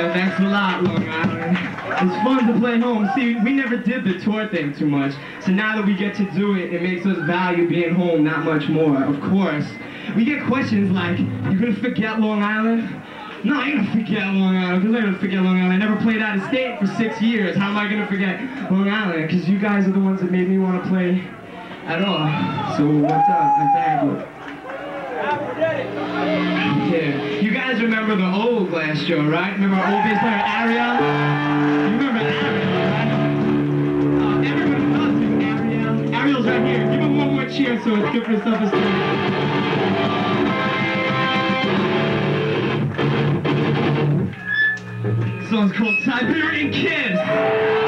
Yeah, thanks a lot, Long Island. It's fun to play home. See, we never did the tour thing too much, so now that we get to do it, it makes us value being home that much more. Of course, we get questions like, "You gonna forget Long Island?" No, I ain't gonna forget Long Island, because I'm gonna forget Long Island. I never played out of state for six years. How am I gonna forget Long Island? Because you guys are the ones that made me want to play at all. So what's up? And thank remember the old Glass show, right? Remember our old bass player Ariel? You remember Ariel, right? Uh, everybody loves you, Ariel. Ariel's right here. Give him one more cheer so it's good for self-esteem. This song's called Siberian Kiss.